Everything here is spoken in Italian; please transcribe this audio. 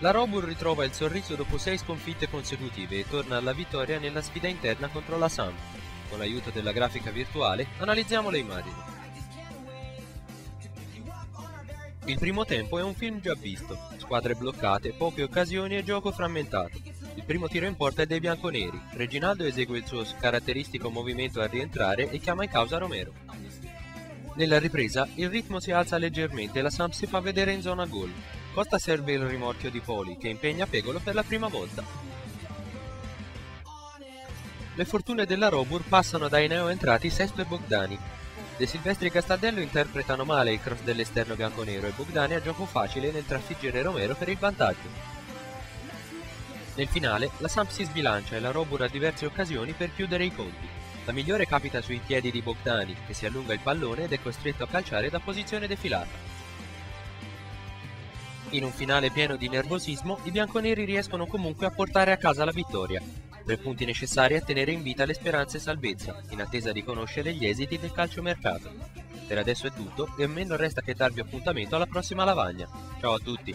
La Robur ritrova il sorriso dopo sei sconfitte consecutive e torna alla vittoria nella sfida interna contro la Sam. Con l'aiuto della grafica virtuale analizziamo le immagini. Il primo tempo è un film già visto, squadre bloccate, poche occasioni e gioco frammentato. Il primo tiro in porta è dei bianconeri, Reginaldo esegue il suo caratteristico movimento a rientrare e chiama in causa Romero. Nella ripresa il ritmo si alza leggermente e la Samp si fa vedere in zona gol, Costa serve il rimorchio di Poli, che impegna Pegolo per la prima volta. Le fortune della Robur passano dai neoentrati Sesto e Bogdani. De Silvestri e Castaldello interpretano male il cross dell'esterno bianconero e Bogdani ha gioco facile nel trafiggere Romero per il vantaggio. Nel finale la Samp si sbilancia e la Robur ha diverse occasioni per chiudere i conti. La migliore capita sui piedi di Bogdani, che si allunga il pallone ed è costretto a calciare da posizione defilata. In un finale pieno di nervosismo, i bianconeri riescono comunque a portare a casa la vittoria, tre punti necessari a tenere in vita le speranze e salvezza, in attesa di conoscere gli esiti del calciomercato. Per adesso è tutto e a me non resta che darvi appuntamento alla prossima lavagna. Ciao a tutti!